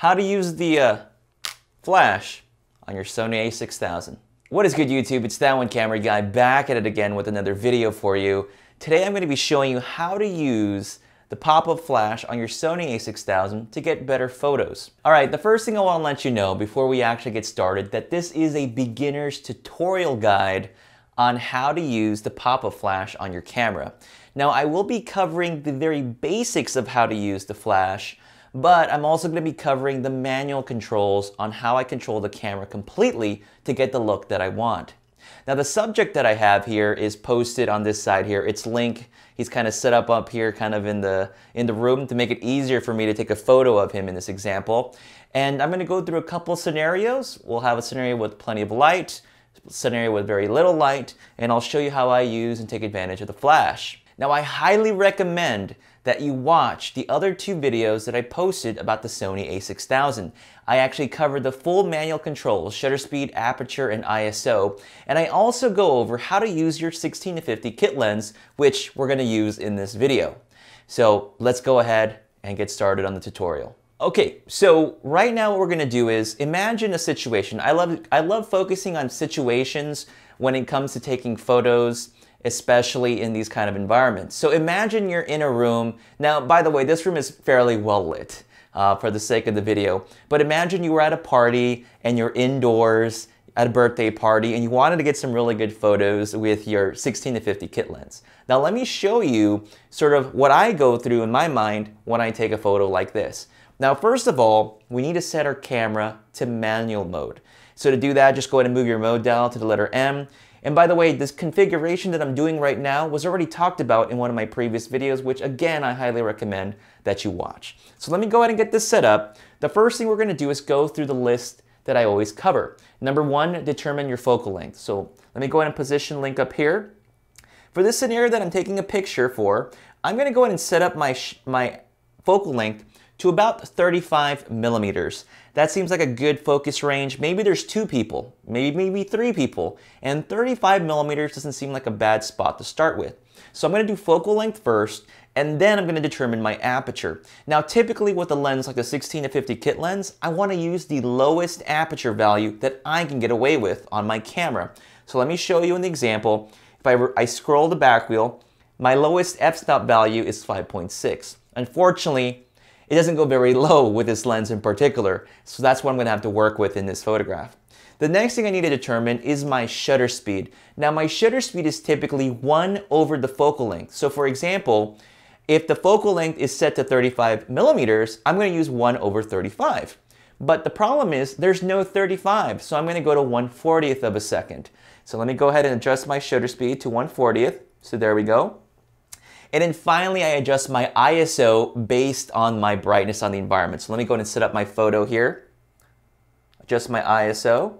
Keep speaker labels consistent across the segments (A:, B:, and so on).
A: how to use the uh, flash on your Sony a6000. What is good YouTube? It's that one camera guy back at it again with another video for you. Today I'm going to be showing you how to use the pop-up flash on your Sony a6000 to get better photos. Alright, the first thing I want to let you know before we actually get started that this is a beginner's tutorial guide on how to use the pop-up flash on your camera. Now I will be covering the very basics of how to use the flash but I'm also going to be covering the manual controls on how I control the camera completely to get the look that I want. Now the subject that I have here is posted on this side here. It's Link. He's kind of set up up here kind of in the, in the room to make it easier for me to take a photo of him in this example. And I'm going to go through a couple scenarios. We'll have a scenario with plenty of light, scenario with very little light, and I'll show you how I use and take advantage of the flash. Now I highly recommend that you watch the other two videos that I posted about the Sony a6000. I actually covered the full manual controls, shutter speed, aperture, and ISO, and I also go over how to use your 16 to 50 kit lens, which we're gonna use in this video. So let's go ahead and get started on the tutorial. Okay, so right now what we're gonna do is imagine a situation. I love, I love focusing on situations when it comes to taking photos especially in these kind of environments. So imagine you're in a room. Now, by the way, this room is fairly well lit uh, for the sake of the video, but imagine you were at a party and you're indoors at a birthday party and you wanted to get some really good photos with your 16 to 50 kit lens. Now let me show you sort of what I go through in my mind when I take a photo like this. Now first of all, we need to set our camera to manual mode. So to do that, just go ahead and move your mode dial to the letter M and by the way, this configuration that I'm doing right now was already talked about in one of my previous videos, which again, I highly recommend that you watch. So let me go ahead and get this set up. The first thing we're gonna do is go through the list that I always cover. Number one, determine your focal length. So let me go ahead and position link up here. For this scenario that I'm taking a picture for, I'm gonna go ahead and set up my, my focal length to about 35 millimeters. That seems like a good focus range. Maybe there's two people, maybe, maybe three people, and 35 millimeters doesn't seem like a bad spot to start with. So I'm gonna do focal length first, and then I'm gonna determine my aperture. Now, typically with a lens like the 16 to 50 kit lens, I wanna use the lowest aperture value that I can get away with on my camera. So let me show you an example. If I, I scroll the back wheel, my lowest f-stop value is 5.6. Unfortunately, it doesn't go very low with this lens in particular, so that's what I'm gonna have to work with in this photograph. The next thing I need to determine is my shutter speed. Now my shutter speed is typically 1 over the focal length. So for example, if the focal length is set to 35 millimeters, I'm going to use 1 over 35. But the problem is there's no 35, so I'm going to go to 1 40th of a second. So let me go ahead and adjust my shutter speed to 1 40th. So there we go. And then finally, I adjust my ISO based on my brightness on the environment. So let me go ahead and set up my photo here. Adjust my ISO.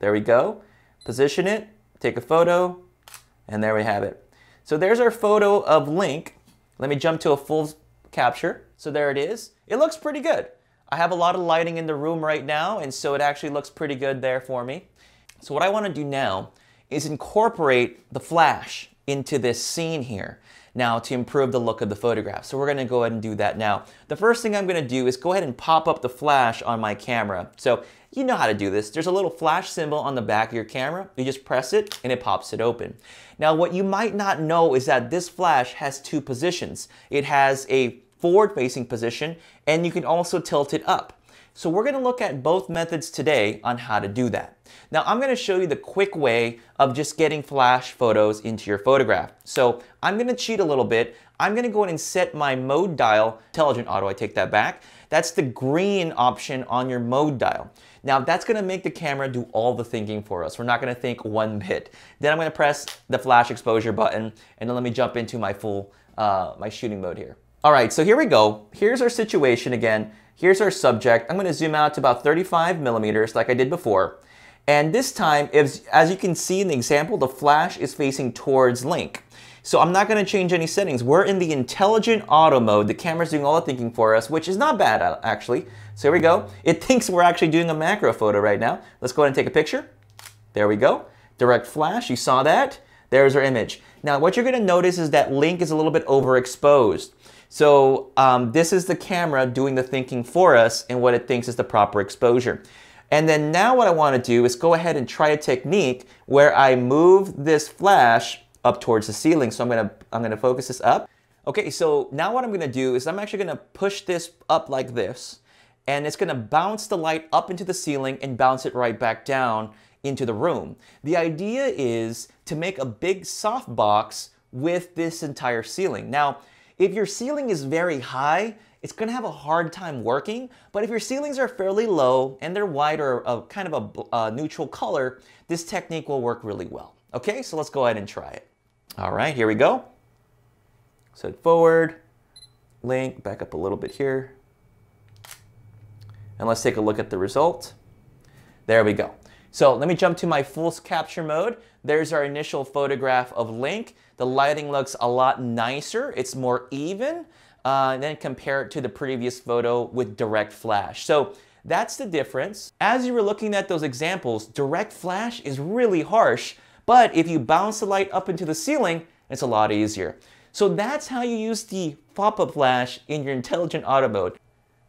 A: There we go. Position it, take a photo, and there we have it. So there's our photo of Link. Let me jump to a full capture. So there it is. It looks pretty good. I have a lot of lighting in the room right now, and so it actually looks pretty good there for me. So what I want to do now is incorporate the flash into this scene here now to improve the look of the photograph. So we're gonna go ahead and do that now. The first thing I'm gonna do is go ahead and pop up the flash on my camera. So you know how to do this. There's a little flash symbol on the back of your camera. You just press it and it pops it open. Now what you might not know is that this flash has two positions. It has a forward facing position and you can also tilt it up. So we're gonna look at both methods today on how to do that. Now I'm gonna show you the quick way of just getting flash photos into your photograph. So I'm gonna cheat a little bit. I'm gonna go in and set my mode dial, intelligent auto, I take that back. That's the green option on your mode dial. Now that's gonna make the camera do all the thinking for us. We're not gonna think one bit. Then I'm gonna press the flash exposure button and then let me jump into my full, uh, my shooting mode here. All right, so here we go. Here's our situation again. Here's our subject. I'm going to zoom out to about 35 millimeters like I did before. And this time, as, you can see in the example, the flash is facing towards Link. So I'm not going to change any settings. We're in the intelligent auto mode. The camera's doing all the thinking for us, which is not bad uh, actually. So here we go. It thinks we're actually doing a macro photo right now. Let's go ahead and take a picture. There we go. Direct flash, you saw that. There's our image. Now what you're going to notice is that Link is a little bit overexposed. So um, this is the camera doing the thinking for us and what it thinks is the proper exposure. And then now what I want to do is go ahead and try a technique where I move this flash up towards the ceiling. So I'm going to, I'm going to focus this up. Okay, so now what I'm going to do is I'm actually going to push this up like this and it's going to bounce the light up into the ceiling and bounce it right back down into the room. The idea is to make a big soft box with this entire ceiling. Now, if your ceiling is very high, it's going to have a hard time working, but if your ceilings are fairly low and they're white or a, kind of a, a uh, neutral color, this technique will work really well. Okay, so let's go ahead and try it. All right, here we go. Set forward, link, back up a little bit here. And let's take a look at the result. There we go. So let me jump to my full capture mode. There's our initial photograph of Link. The lighting looks a lot nicer. It's more even. Uh, and then compare it to the previous photo with direct flash. So that's the difference. As you were looking at those examples, direct flash is really harsh, but if you bounce the light up into the ceiling, it's a lot easier. So that's how you use the pop-up flash in your intelligent auto mode.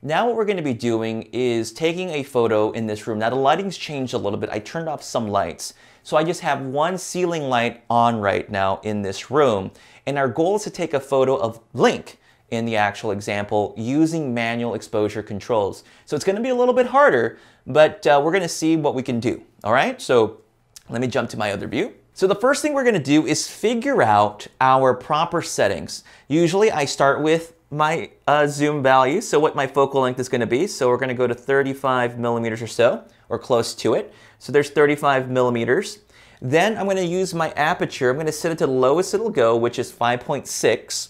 A: Now what we're going to be doing is taking a photo in this room. Now the lighting's changed a little bit. I turned off some lights. So I just have one ceiling light on right now in this room. And our goal is to take a photo of Link in the actual example using manual exposure controls. So it's going to be a little bit harder, but uh, we're going to see what we can do. All right, so let me jump to my other view. So the first thing we're going to do is figure out our proper settings. Usually I start with my uh, zoom value, so what my focal length is going to be. So we're going to go to 35 millimeters or so, or close to it. So there's 35 millimeters. Then I'm going to use my aperture. I'm going to set it to the lowest it'll go, which is 5.6.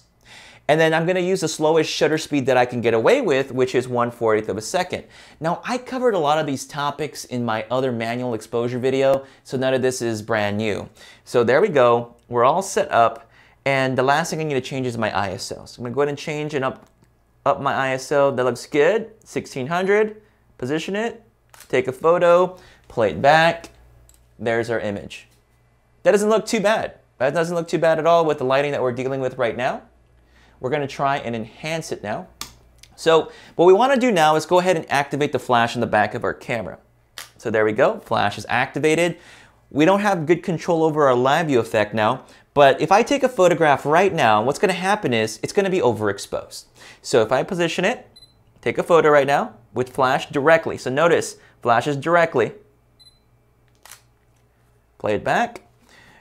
A: And then I'm going to use the slowest shutter speed that I can get away with, which is 1 40th of a second. Now, I covered a lot of these topics in my other manual exposure video, so none of this is brand new. So there we go. We're all set up. And the last thing I need to change is my ISO. So I'm gonna go ahead and change and up, up my ISO. That looks good, 1600. Position it, take a photo, play it back. There's our image. That doesn't look too bad. That doesn't look too bad at all with the lighting that we're dealing with right now. We're gonna try and enhance it now. So what we wanna do now is go ahead and activate the flash in the back of our camera. So there we go, flash is activated. We don't have good control over our live view effect now, but if I take a photograph right now, what's gonna happen is it's gonna be overexposed. So if I position it, take a photo right now with flash directly. So notice, flashes directly. Play it back.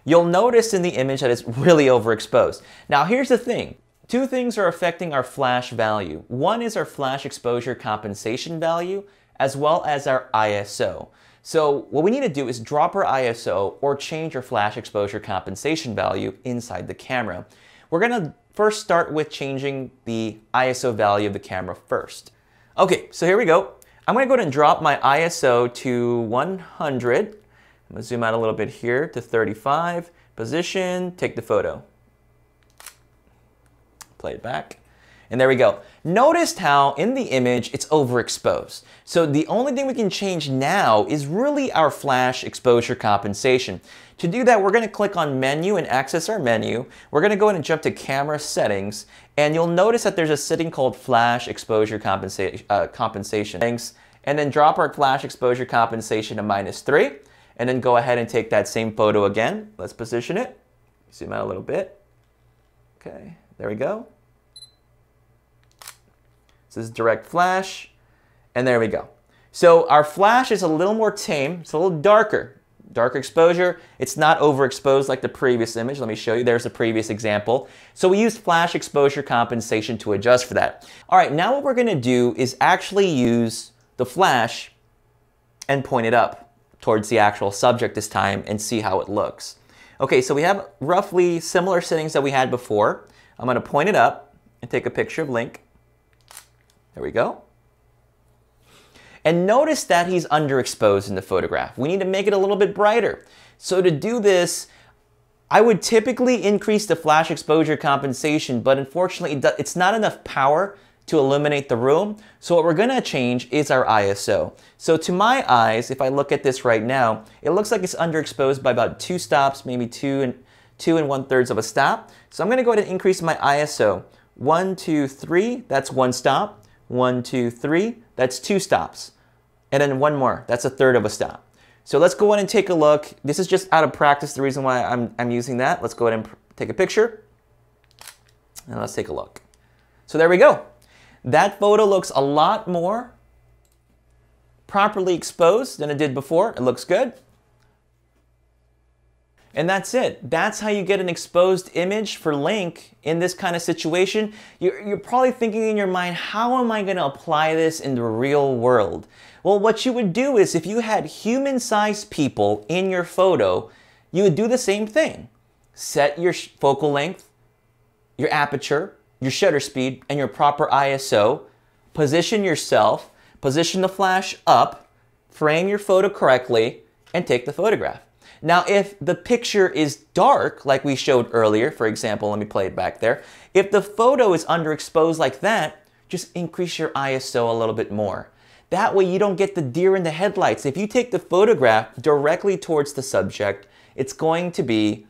A: You'll notice in the image that it's really overexposed. Now here's the thing. Two things are affecting our flash value. One is our flash exposure compensation value, as well as our ISO. So what we need to do is drop our ISO or change our flash exposure compensation value inside the camera. We're gonna first start with changing the ISO value of the camera first. Okay, so here we go. I'm gonna go ahead and drop my ISO to 100. I'm gonna zoom out a little bit here to 35. Position, take the photo. Play it back. And there we go. Notice how in the image it's overexposed. So the only thing we can change now is really our flash exposure compensation. To do that, we're gonna click on menu and access our menu. We're gonna go ahead and jump to camera settings and you'll notice that there's a setting called flash exposure compensa uh, compensation. Thanks. And then drop our flash exposure compensation to minus three and then go ahead and take that same photo again. Let's position it. Zoom out a little bit. Okay, there we go. So this is direct flash, and there we go. So our flash is a little more tame, it's a little darker. Darker exposure, it's not overexposed like the previous image. Let me show you, there's the previous example. So we use flash exposure compensation to adjust for that. All right, now what we're gonna do is actually use the flash and point it up towards the actual subject this time and see how it looks. Okay, so we have roughly similar settings that we had before. I'm gonna point it up and take a picture of Link. There we go. And notice that he's underexposed in the photograph. We need to make it a little bit brighter. So to do this, I would typically increase the flash exposure compensation, but unfortunately it's not enough power to illuminate the room. So what we're gonna change is our ISO. So to my eyes, if I look at this right now, it looks like it's underexposed by about two stops, maybe two and two and one thirds of a stop. So I'm gonna go ahead and increase my ISO One, two, three, that's one stop. One, two, three, that's two stops. And then one more, that's a third of a stop. So let's go ahead and take a look. This is just out of practice, the reason why I'm, I'm using that. Let's go ahead and take a picture. And let's take a look. So there we go. That photo looks a lot more properly exposed than it did before. It looks good. And that's it. That's how you get an exposed image for link in this kind of situation. You're, you're probably thinking in your mind, how am I going to apply this in the real world? Well, what you would do is if you had human-sized people in your photo, you would do the same thing. Set your focal length, your aperture, your shutter speed, and your proper ISO. Position yourself, position the flash up, frame your photo correctly, and take the photograph. Now, if the picture is dark, like we showed earlier, for example, let me play it back there. If the photo is underexposed like that, just increase your ISO a little bit more. That way you don't get the deer in the headlights. If you take the photograph directly towards the subject, it's going to be,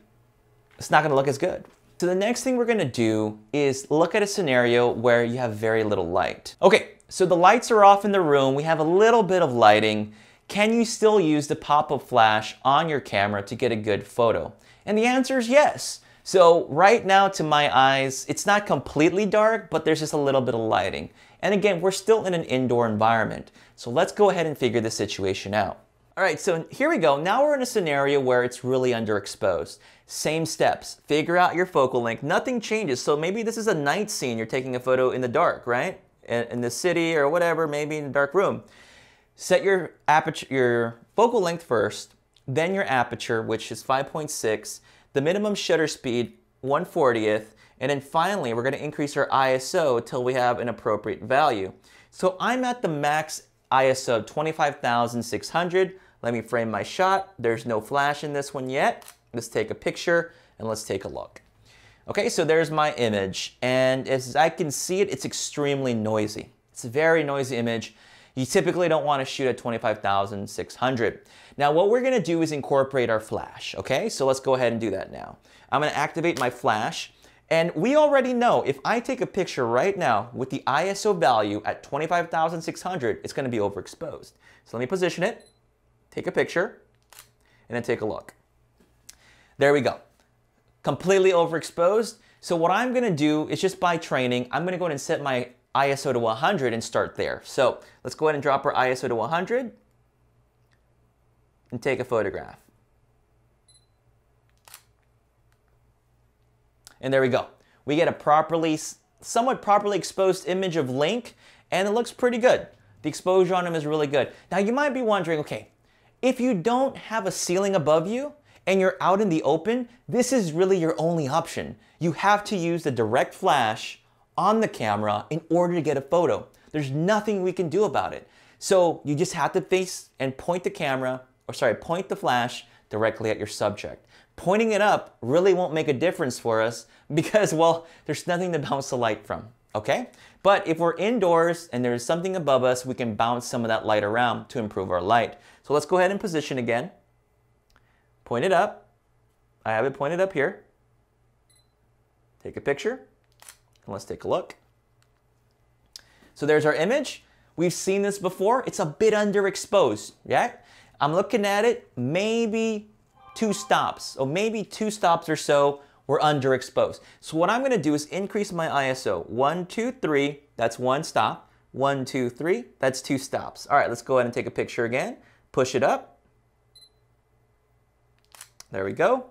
A: it's not gonna look as good. So the next thing we're gonna do is look at a scenario where you have very little light. Okay, so the lights are off in the room, we have a little bit of lighting, can you still use the pop-up flash on your camera to get a good photo? And the answer is yes. So right now to my eyes, it's not completely dark, but there's just a little bit of lighting. And again, we're still in an indoor environment. So let's go ahead and figure the situation out. All right, so here we go. Now we're in a scenario where it's really underexposed. Same steps, figure out your focal length, nothing changes. So maybe this is a night scene, you're taking a photo in the dark, right? In, in the city or whatever, maybe in a dark room. Set your aperture, your focal length first, then your aperture, which is 5.6, the minimum shutter speed, 140th, and then finally, we're gonna increase our ISO until we have an appropriate value. So I'm at the max ISO of 25,600. Let me frame my shot. There's no flash in this one yet. Let's take a picture and let's take a look. Okay, so there's my image. And as I can see it, it's extremely noisy. It's a very noisy image. You typically don't want to shoot at 25,600. Now what we're going to do is incorporate our flash, okay? So let's go ahead and do that now. I'm going to activate my flash. And we already know if I take a picture right now with the ISO value at 25,600, it's going to be overexposed. So let me position it, take a picture, and then take a look. There we go. Completely overexposed. So what I'm going to do is just by training, I'm going to go ahead and set my ISO to 100 and start there. So let's go ahead and drop our ISO to 100 and take a photograph. And there we go. We get a properly, somewhat properly exposed image of Link and it looks pretty good. The exposure on him is really good. Now you might be wondering, okay, if you don't have a ceiling above you and you're out in the open, this is really your only option. You have to use the direct flash on the camera in order to get a photo. There's nothing we can do about it. So you just have to face and point the camera, or sorry, point the flash directly at your subject. Pointing it up really won't make a difference for us because, well, there's nothing to bounce the light from, okay? But if we're indoors and there's something above us, we can bounce some of that light around to improve our light. So let's go ahead and position again. Point it up. I have it pointed up here. Take a picture. Let's take a look. So there's our image. We've seen this before. It's a bit underexposed, yeah? I'm looking at it, maybe two stops, or maybe two stops or so were underexposed. So what I'm gonna do is increase my ISO. One, two, three, that's one stop. One, two, three, that's two stops. All right, let's go ahead and take a picture again. Push it up. There we go.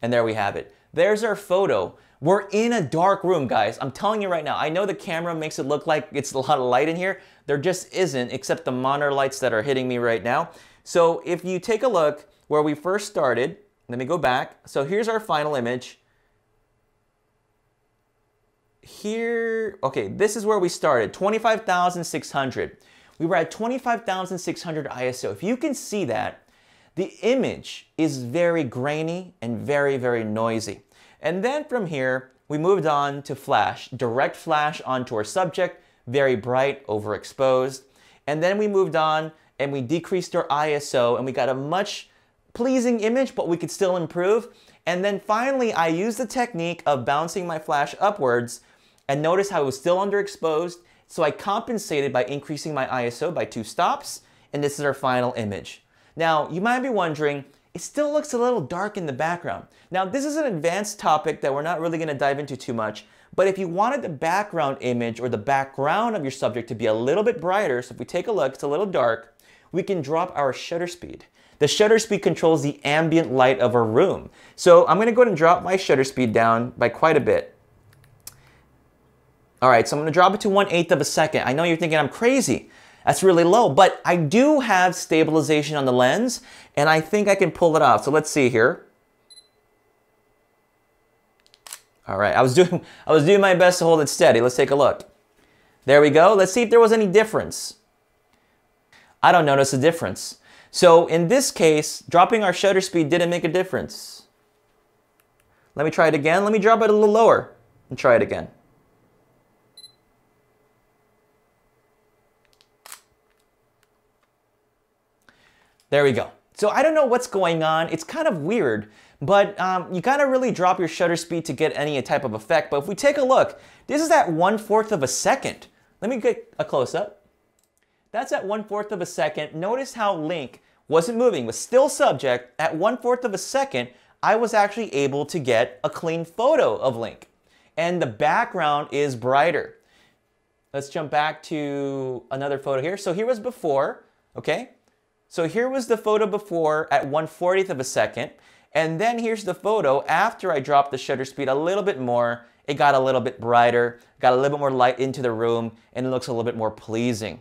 A: And there we have it. There's our photo. We're in a dark room, guys. I'm telling you right now. I know the camera makes it look like it's a lot of light in here. There just isn't, except the monitor lights that are hitting me right now. So if you take a look where we first started, let me go back. So here's our final image. Here, okay, this is where we started, 25,600. We were at 25,600 ISO. If you can see that, the image is very grainy and very, very noisy. And then from here, we moved on to flash, direct flash onto our subject, very bright, overexposed. And then we moved on and we decreased our ISO and we got a much pleasing image, but we could still improve. And then finally, I used the technique of bouncing my flash upwards and notice how it was still underexposed. So I compensated by increasing my ISO by two stops. And this is our final image. Now, you might be wondering, it still looks a little dark in the background. Now, this is an advanced topic that we're not really gonna dive into too much, but if you wanted the background image or the background of your subject to be a little bit brighter, so if we take a look, it's a little dark, we can drop our shutter speed. The shutter speed controls the ambient light of a room. So I'm gonna go ahead and drop my shutter speed down by quite a bit. All right, so I'm gonna drop it to 1 8th of a second. I know you're thinking I'm crazy. That's really low, but I do have stabilization on the lens and I think I can pull it off. So let's see here. All right, I was doing I was doing my best to hold it steady. Let's take a look. There we go. Let's see if there was any difference. I don't notice a difference. So in this case, dropping our shutter speed didn't make a difference. Let me try it again. Let me drop it a little lower and try it again. There we go. So I don't know what's going on. It's kind of weird, but um, you gotta really drop your shutter speed to get any type of effect. But if we take a look, this is at one fourth of a second. Let me get a close up. That's at one fourth of a second. Notice how Link wasn't moving, was still subject. At one fourth of a second, I was actually able to get a clean photo of Link. And the background is brighter. Let's jump back to another photo here. So here was before, okay? So here was the photo before at 1 40th of a second. And then here's the photo after I dropped the shutter speed a little bit more. It got a little bit brighter, got a little bit more light into the room, and it looks a little bit more pleasing.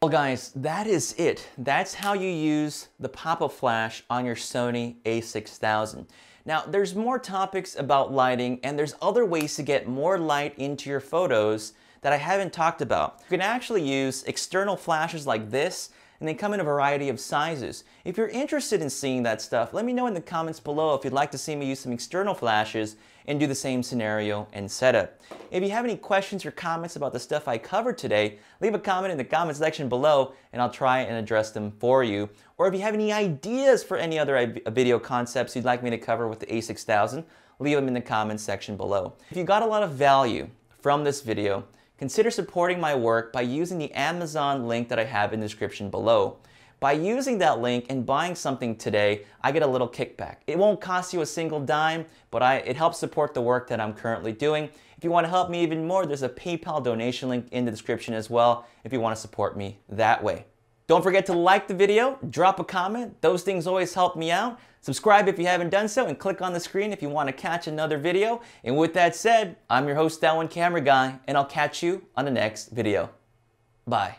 A: Well guys, that is it. That's how you use the pop-up flash on your Sony a6000. Now, there's more topics about lighting and there's other ways to get more light into your photos that I haven't talked about. You can actually use external flashes like this and they come in a variety of sizes. If you're interested in seeing that stuff, let me know in the comments below if you'd like to see me use some external flashes and do the same scenario and setup. If you have any questions or comments about the stuff I covered today, leave a comment in the comment section below and I'll try and address them for you. Or if you have any ideas for any other uh, video concepts you'd like me to cover with the a6000, leave them in the comments section below. If you got a lot of value from this video, consider supporting my work by using the Amazon link that I have in the description below. By using that link and buying something today, I get a little kickback. It won't cost you a single dime, but I, it helps support the work that I'm currently doing. If you want to help me even more, there's a PayPal donation link in the description as well if you want to support me that way. Don't forget to like the video, drop a comment. Those things always help me out. Subscribe if you haven't done so and click on the screen if you want to catch another video. And with that said, I'm your host, That One Camera Guy, and I'll catch you on the next video. Bye.